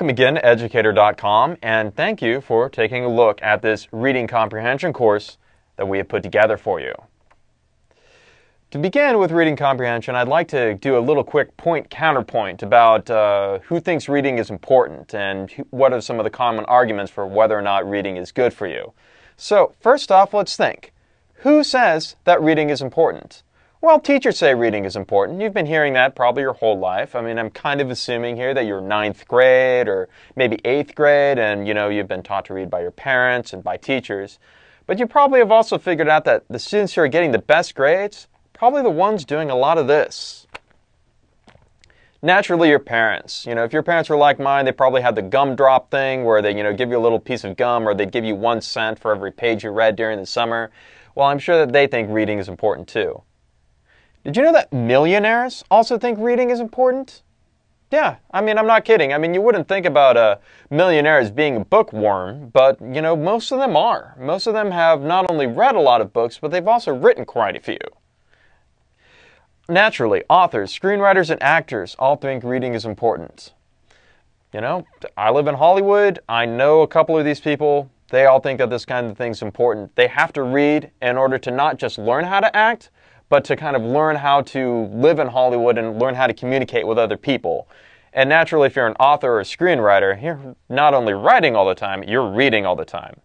Welcome again to educator.com and thank you for taking a look at this reading comprehension course that we have put together for you. To begin with reading comprehension, I'd like to do a little quick point counterpoint about uh, who thinks reading is important and what are some of the common arguments for whether or not reading is good for you. So, first off, let's think. Who says that reading is important? Well, teachers say reading is important. You've been hearing that probably your whole life. I mean, I'm kind of assuming here that you're ninth grade or maybe eighth grade and, you know, you've been taught to read by your parents and by teachers. But you probably have also figured out that the students who are getting the best grades, probably the ones doing a lot of this. Naturally, your parents. You know, if your parents were like mine, they probably had the gumdrop thing where they, you know, give you a little piece of gum or they'd give you one cent for every page you read during the summer. Well, I'm sure that they think reading is important too. Did you know that millionaires also think reading is important? Yeah, I mean, I'm not kidding. I mean, you wouldn't think about a millionaire as being a bookworm, but, you know, most of them are. Most of them have not only read a lot of books, but they've also written quite a few. Naturally, authors, screenwriters, and actors all think reading is important. You know, I live in Hollywood. I know a couple of these people. They all think that this kind of thing is important. They have to read in order to not just learn how to act, but to kind of learn how to live in Hollywood and learn how to communicate with other people. And naturally, if you're an author or a screenwriter, you're not only writing all the time, you're reading all the time.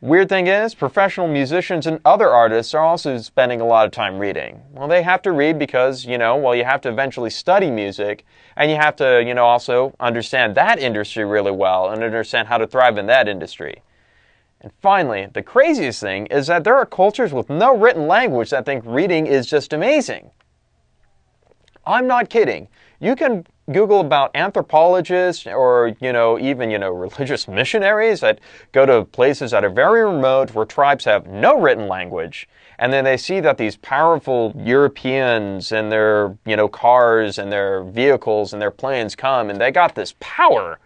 Weird thing is, professional musicians and other artists are also spending a lot of time reading. Well, they have to read because, you know, well, you have to eventually study music, and you have to, you know, also understand that industry really well and understand how to thrive in that industry. And finally, the craziest thing is that there are cultures with no written language that think reading is just amazing. I'm not kidding. You can Google about anthropologists or, you know, even, you know, religious missionaries that go to places that are very remote where tribes have no written language. And then they see that these powerful Europeans and their, you know, cars and their vehicles and their planes come and they got this power.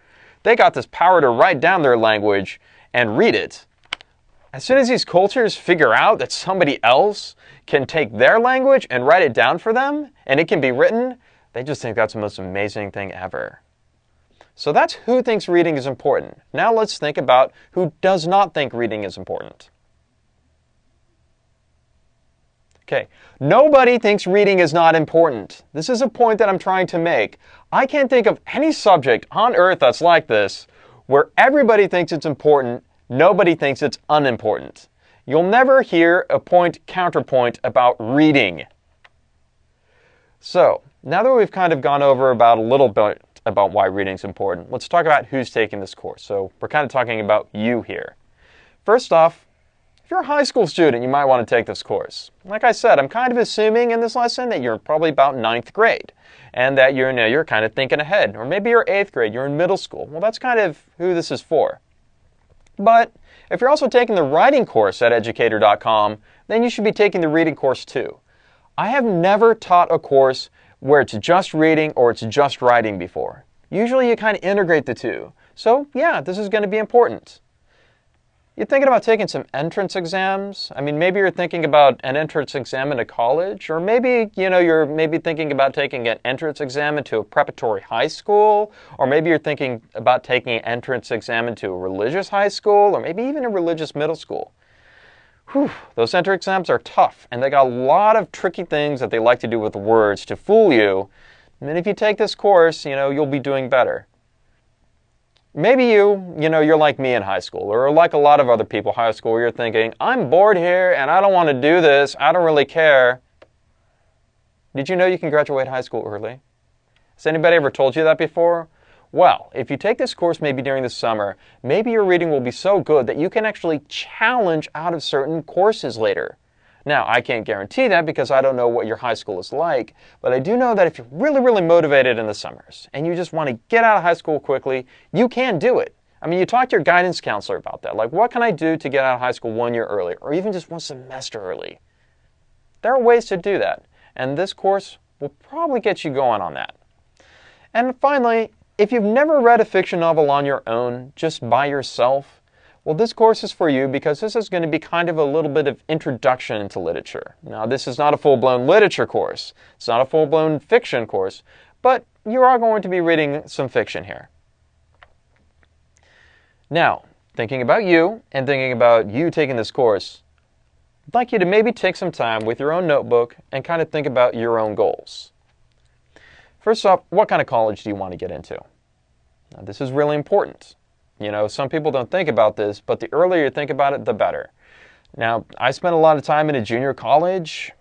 They got this power to write down their language and read it. As soon as these cultures figure out that somebody else can take their language and write it down for them, and it can be written, they just think that's the most amazing thing ever. So that's who thinks reading is important. Now let's think about who does not think reading is important. Okay, nobody thinks reading is not important. This is a point that I'm trying to make. I can't think of any subject on earth that's like this where everybody thinks it's important, nobody thinks it's unimportant. You'll never hear a point counterpoint about reading. So, now that we've kind of gone over about a little bit about why reading's important, let's talk about who's taking this course. So, we're kind of talking about you here. First off, if you're a high school student, you might want to take this course. Like I said, I'm kind of assuming in this lesson that you're probably about ninth grade and that you're, you know, you're kind of thinking ahead. Or maybe you're eighth grade, you're in middle school. Well, that's kind of who this is for. But if you're also taking the writing course at educator.com, then you should be taking the reading course too. I have never taught a course where it's just reading or it's just writing before. Usually you kind of integrate the two. So yeah, this is going to be important. You're thinking about taking some entrance exams? I mean, maybe you're thinking about an entrance exam into college, or maybe, you know, you're maybe thinking about taking an entrance exam into a preparatory high school, or maybe you're thinking about taking an entrance exam into a religious high school, or maybe even a religious middle school. Whew, those entrance exams are tough, and they got a lot of tricky things that they like to do with words to fool you. And if you take this course, you know, you'll be doing better. Maybe you, you know, you're like me in high school, or like a lot of other people high school, you're thinking, I'm bored here and I don't want to do this, I don't really care. Did you know you can graduate high school early? Has anybody ever told you that before? Well, if you take this course maybe during the summer, maybe your reading will be so good that you can actually challenge out of certain courses later. Now, I can't guarantee that because I don't know what your high school is like, but I do know that if you're really, really motivated in the summers and you just want to get out of high school quickly, you can do it. I mean, you talk to your guidance counselor about that. Like, what can I do to get out of high school one year early or even just one semester early? There are ways to do that, and this course will probably get you going on that. And finally, if you've never read a fiction novel on your own, just by yourself, well, this course is for you because this is going to be kind of a little bit of introduction into literature. Now, this is not a full-blown literature course. It's not a full-blown fiction course, but you are going to be reading some fiction here. Now, thinking about you and thinking about you taking this course, I'd like you to maybe take some time with your own notebook and kind of think about your own goals. First off, what kind of college do you want to get into? Now, this is really important. You know, some people don't think about this, but the earlier you think about it, the better. Now, I spent a lot of time in a junior college,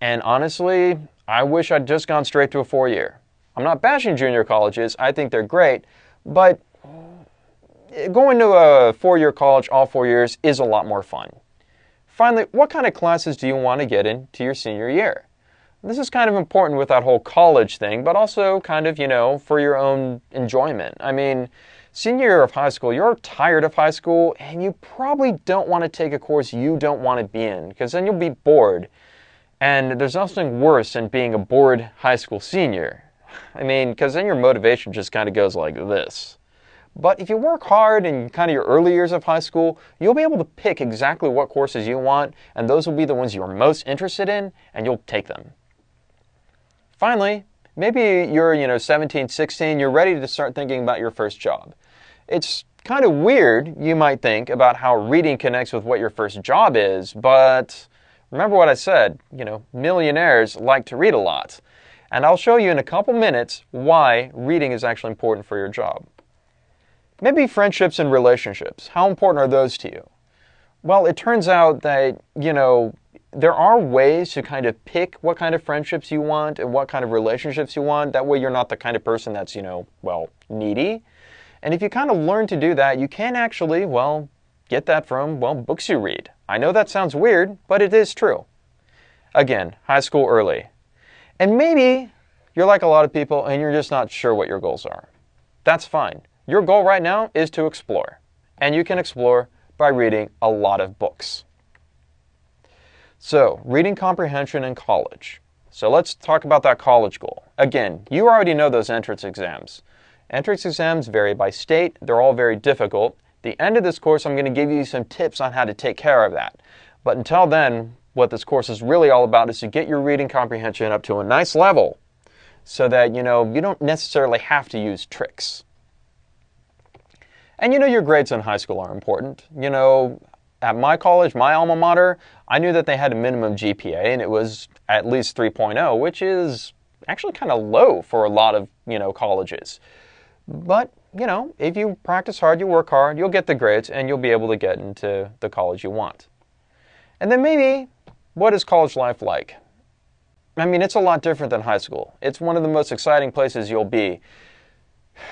and honestly, I wish I'd just gone straight to a four year. I'm not bashing junior colleges, I think they're great, but going to a four year college all four years is a lot more fun. Finally, what kind of classes do you want to get into your senior year? This is kind of important with that whole college thing, but also kind of, you know, for your own enjoyment. I mean, senior year of high school, you're tired of high school and you probably don't want to take a course you don't want to be in because then you'll be bored. And there's nothing worse than being a bored high school senior. I mean, because then your motivation just kind of goes like this. But if you work hard in kind of your early years of high school, you'll be able to pick exactly what courses you want, and those will be the ones you're most interested in, and you'll take them. Finally, maybe you're, you know, 17, 16, you're ready to start thinking about your first job. It's kind of weird, you might think, about how reading connects with what your first job is, but remember what I said, you know, millionaires like to read a lot. And I'll show you in a couple minutes why reading is actually important for your job. Maybe friendships and relationships. How important are those to you? Well, it turns out that, you know, there are ways to kind of pick what kind of friendships you want and what kind of relationships you want. That way you're not the kind of person that's, you know, well, needy. And if you kind of learn to do that, you can actually, well, get that from, well, books you read. I know that sounds weird, but it is true. Again, high school early. And maybe you're like a lot of people and you're just not sure what your goals are. That's fine. Your goal right now is to explore, and you can explore by reading a lot of books. So, reading comprehension in college. So, let's talk about that college goal. Again, you already know those entrance exams. Entrance exams vary by state, they're all very difficult. the end of this course, I'm going to give you some tips on how to take care of that. But until then, what this course is really all about is to get your reading comprehension up to a nice level so that you know you don't necessarily have to use tricks. And you know, your grades in high school are important. You know, at my college, my alma mater, I knew that they had a minimum GPA and it was at least 3.0, which is actually kind of low for a lot of, you know, colleges. But, you know, if you practice hard, you work hard, you'll get the grades and you'll be able to get into the college you want. And then maybe, what is college life like? I mean, it's a lot different than high school. It's one of the most exciting places you'll be.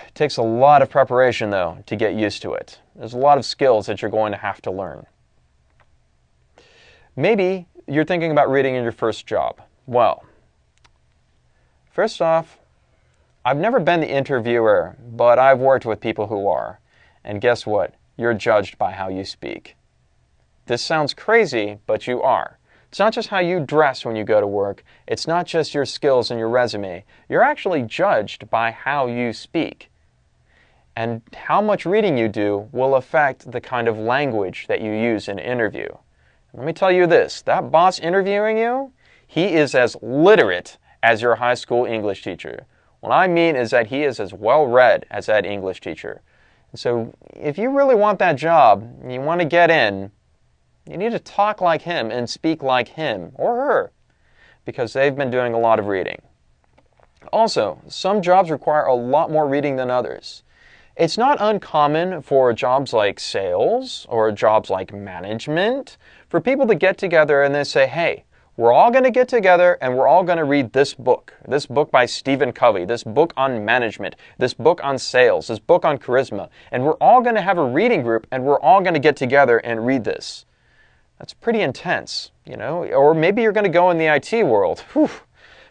It takes a lot of preparation, though, to get used to it. There's a lot of skills that you're going to have to learn. Maybe you're thinking about reading in your first job. Well, first off, I've never been the interviewer, but I've worked with people who are. And guess what? You're judged by how you speak. This sounds crazy, but you are. It's not just how you dress when you go to work. It's not just your skills and your resume. You're actually judged by how you speak. And how much reading you do will affect the kind of language that you use in an interview. Let me tell you this that boss interviewing you, he is as literate as your high school English teacher. What I mean is that he is as well read as that English teacher. So if you really want that job, you want to get in, you need to talk like him and speak like him or her because they've been doing a lot of reading. Also, some jobs require a lot more reading than others. It's not uncommon for jobs like sales or jobs like management for people to get together and then say, hey, we're all going to get together and we're all going to read this book. This book by Stephen Covey, this book on management, this book on sales, this book on charisma. And we're all going to have a reading group and we're all going to get together and read this. That's pretty intense, you know? Or maybe you're going to go in the IT world. Whew.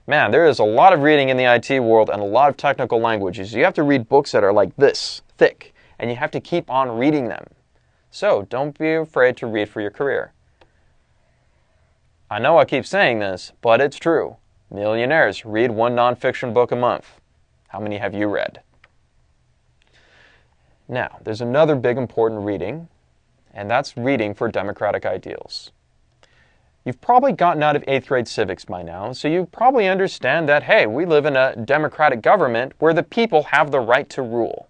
Man, there is a lot of reading in the IT world and a lot of technical languages. You have to read books that are like this thick, and you have to keep on reading them. So don't be afraid to read for your career. I know I keep saying this, but it's true. Millionaires read one nonfiction book a month. How many have you read? Now, there's another big important reading and that's reading for democratic ideals. You've probably gotten out of eighth grade civics by now, so you probably understand that, hey, we live in a democratic government where the people have the right to rule.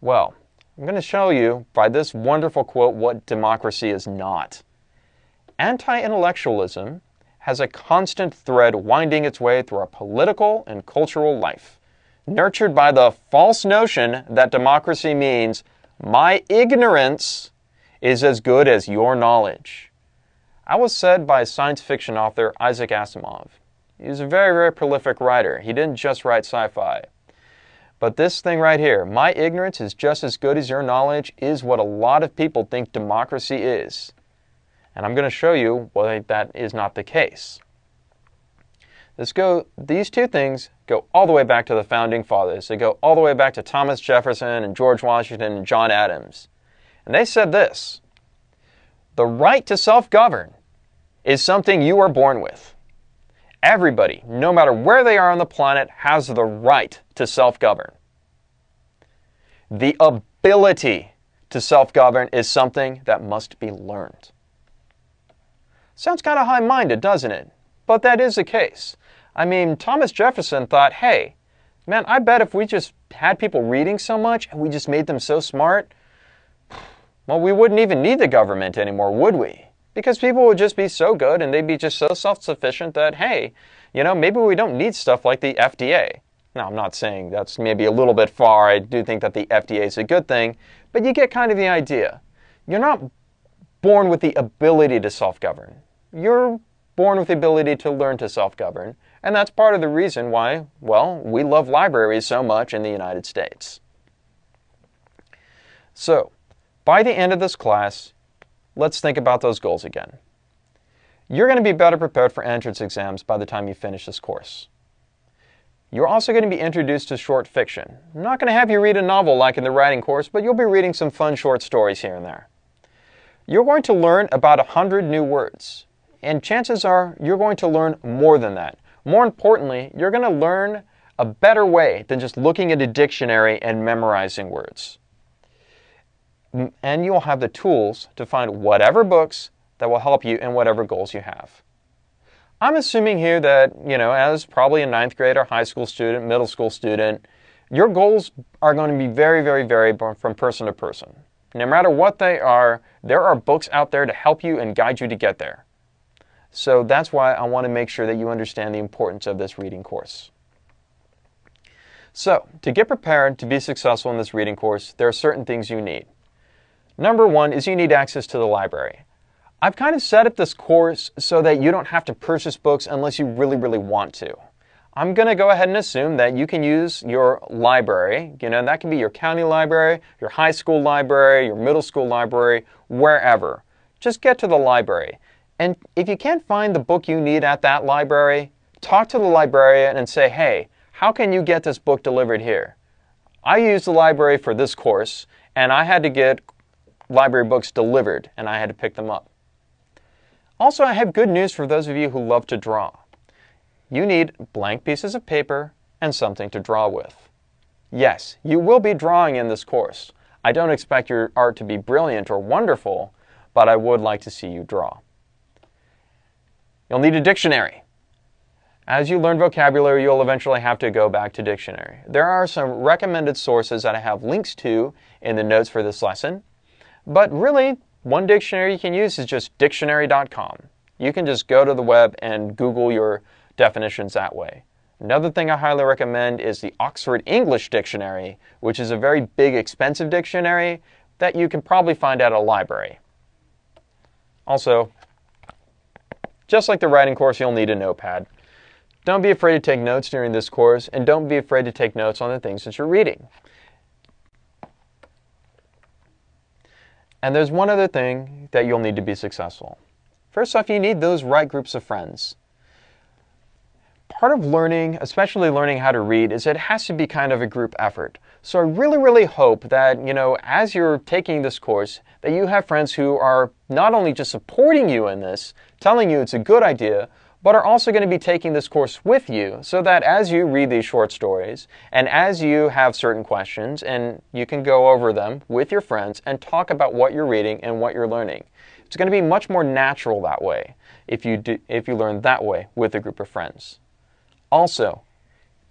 Well, I'm going to show you by this wonderful quote what democracy is not. Anti intellectualism has a constant thread winding its way through our political and cultural life, nurtured by the false notion that democracy means my ignorance is as good as your knowledge. I was said by science fiction author Isaac Asimov. He was a very, very prolific writer. He didn't just write sci fi. But this thing right here, my ignorance is just as good as your knowledge, is what a lot of people think democracy is. And I'm going to show you why that is not the case. This go, these two things go all the way back to the founding fathers. They go all the way back to Thomas Jefferson and George Washington and John Adams. And they said this The right to self govern is something you are born with. Everybody, no matter where they are on the planet, has the right to self govern. The ability to self govern is something that must be learned. Sounds kind of high minded, doesn't it? But that is the case. I mean, Thomas Jefferson thought, hey, man, I bet if we just had people reading so much and we just made them so smart, well, we wouldn't even need the government anymore, would we? Because people would just be so good and they'd be just so self sufficient that, hey, you know, maybe we don't need stuff like the FDA. Now, I'm not saying that's maybe a little bit far. I do think that the FDA is a good thing, but you get kind of the idea. You're not born with the ability to self govern. You're born with the ability to learn to self govern, and that's part of the reason why, well, we love libraries so much in the United States. So, by the end of this class, let's think about those goals again. You're going to be better prepared for entrance exams by the time you finish this course. You're also going to be introduced to short fiction. I'm not going to have you read a novel like in the writing course, but you'll be reading some fun short stories here and there. You're going to learn about 100 new words, and chances are you're going to learn more than that. More importantly, you're going to learn a better way than just looking at a dictionary and memorizing words and you'll have the tools to find whatever books that will help you in whatever goals you have. I'm assuming here that, you know, as probably a ninth grade or high school student, middle school student, your goals are going to be very, very, very from person to person. No matter what they are, there are books out there to help you and guide you to get there. So that's why I want to make sure that you understand the importance of this reading course. So, to get prepared to be successful in this reading course, there are certain things you need. Number one is you need access to the library. I've kind of set up this course so that you don't have to purchase books unless you really, really want to. I'm going to go ahead and assume that you can use your library. You know, that can be your county library, your high school library, your middle school library, wherever. Just get to the library. And if you can't find the book you need at that library, talk to the librarian and say, hey, how can you get this book delivered here? I use the library for this course, and I had to get library books delivered, and I had to pick them up. Also, I have good news for those of you who love to draw. You need blank pieces of paper and something to draw with. Yes, you will be drawing in this course. I don't expect your art to be brilliant or wonderful, but I would like to see you draw. You'll need a dictionary. As you learn vocabulary, you'll eventually have to go back to dictionary. There are some recommended sources that I have links to in the notes for this lesson. But really, one dictionary you can use is just dictionary.com. You can just go to the web and Google your definitions that way. Another thing I highly recommend is the Oxford English Dictionary, which is a very big, expensive dictionary that you can probably find at a library. Also, just like the writing course, you'll need a notepad. Don't be afraid to take notes during this course, and don't be afraid to take notes on the things that you're reading. And there's one other thing that you'll need to be successful. First off, you need those right groups of friends. Part of learning, especially learning how to read, is it has to be kind of a group effort. So I really, really hope that, you know, as you're taking this course, that you have friends who are not only just supporting you in this, telling you it's a good idea, but are also going to be taking this course with you so that as you read these short stories and as you have certain questions and you can go over them with your friends and talk about what you're reading and what you're learning. It's going to be much more natural that way if you, do, if you learn that way with a group of friends. Also,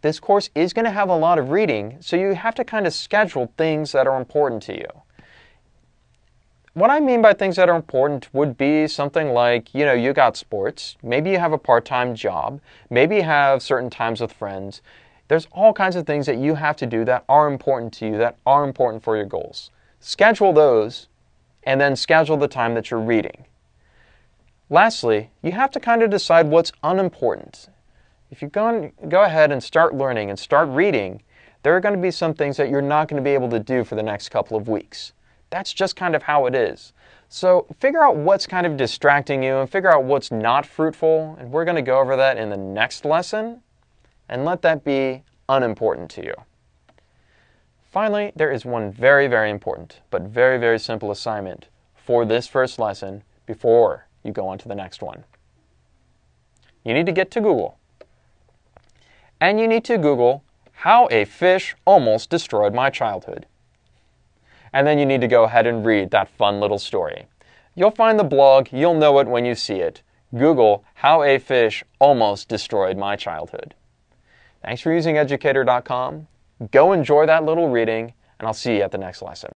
this course is going to have a lot of reading, so you have to kind of schedule things that are important to you. What I mean by things that are important would be something like, you know, you got sports, maybe you have a part time job, maybe you have certain times with friends. There's all kinds of things that you have to do that are important to you, that are important for your goals. Schedule those, and then schedule the time that you're reading. Lastly, you have to kind of decide what's unimportant. If you go, go ahead and start learning and start reading, there are going to be some things that you're not going to be able to do for the next couple of weeks. That's just kind of how it is. So figure out what's kind of distracting you and figure out what's not fruitful, and we're going to go over that in the next lesson and let that be unimportant to you. Finally, there is one very, very important but very, very simple assignment for this first lesson before you go on to the next one. You need to get to Google. And you need to Google how a fish almost destroyed my childhood. And then you need to go ahead and read that fun little story. You'll find the blog, you'll know it when you see it. Google how a fish almost destroyed my childhood. Thanks for using educator.com. Go enjoy that little reading, and I'll see you at the next lesson.